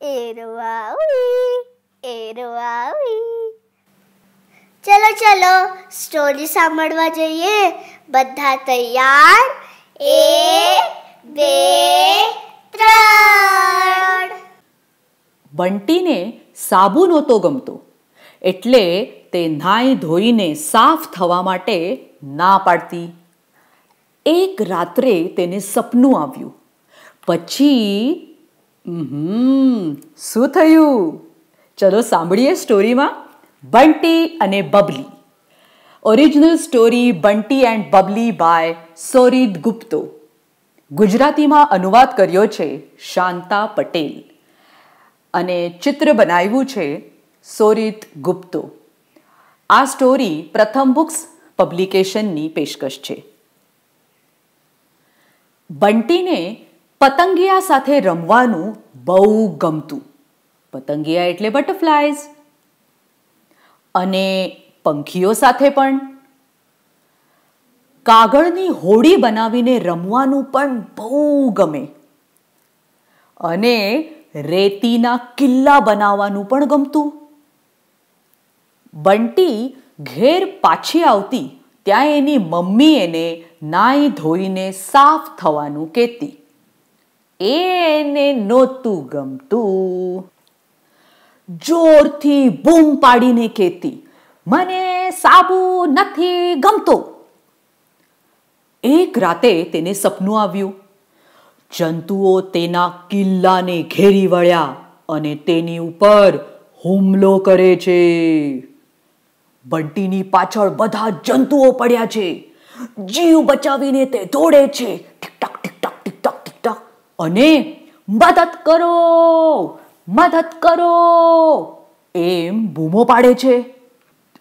Arrow એરવાવી arrow આવી ચલો ચલો સ્ટોરી સાંભળવા જઈએ. બધા તૈયાર? એ બે, ત્રણ. બંટીને સાબુ નહોતો ગમતો, એટલે તે નાઈ ધોઈને સાફ થવા માટે ના પાડતી. એક રાત્રે તેને સપનું આવ્યું. પછી શું થયું? ચલો સાંભળીએ સ્ટોરીમાં બંટી અને Babli. Original story Bunty and Babli by સોરીદ ગુપ્તો. ગુજરાતીમાં અનુવાદ કર્યો છે શાંતા પટેલ. અને ચિત્ર બનાવ્યું છે સોરિત ગુપ્તો. આ સ્ટોરી પ્રથમ બુક્સ પબ્લિકેશનની પેશકશ છે. બંટીને પતંગિયા સાથે રમવાનું બહુ ગમતું. પતંગિયા એટલે બટરફ્લાયઝ. અને પંખીઓ સાથે પણ. કાગળની હોડી બનાવીને રમવાનું પણ બહુ ગમે. અને રેતીના કિલ્લા બનાવવાનું પણ ગમતું. બંટી ઘેર પાછી આવતી, ત્યાં એની મમ્મી એને નાઈ ધોઈને સાફ થવાનું કહેતી. એને નહોતું ગમતું. જોરથી બૂમ પાડીને કહેતી, મને સાબુ નથી ગમતો. એક રાતે તેને સપનું આવ્યું. જંતુઓ તેના કિલ્લાને ઘેરી વળ્યા અને તેની ઉપર હુમલો કરે છે. બંટીની પાછળ બધા જંતુઓ પડ્યા છે. જીવ બચાવીને તે દોડે છે. અને મદદ કરો મદદ કરો. એમ બૂમો પાડે છે.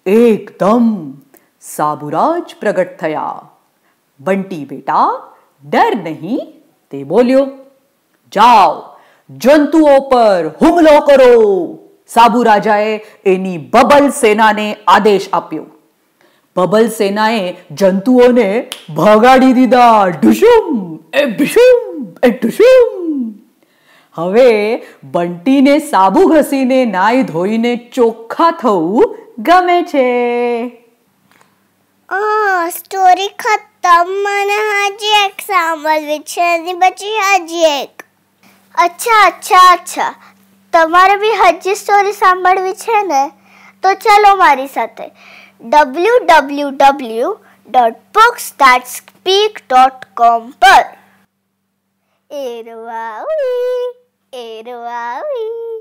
એકદમ સાબુરાજ પ્રગટ થયા. બંટી બેટા, ડર નહીં, તે બોલ્યો, જાઓ, જંતુઓ પર હુમલો કરો. સાબુ રાજાએ એની બબલ સેનાને આદેશ આપ્યો. બબલ સેનાએ જંતુઓને ભગાડી દીધા. ઢુસુમ એ ઢુશુમ હવે બંટીને સાબુ ઘસીને નાઈ ધોઈને ચોખ્ખા થવું ગમે છે. સ્ટોરી ખતમ મને હજી એક સાંભળવી છે એની પછી હજી એક. અચ્છા અચ્છા અચ્છા. તમારે બી હજી સ્ટોરી સાંભળવી છે ને? તો ચાલો મારી સાથે. W W W dot books dot speak dot com પર Eruawi, Eruawi.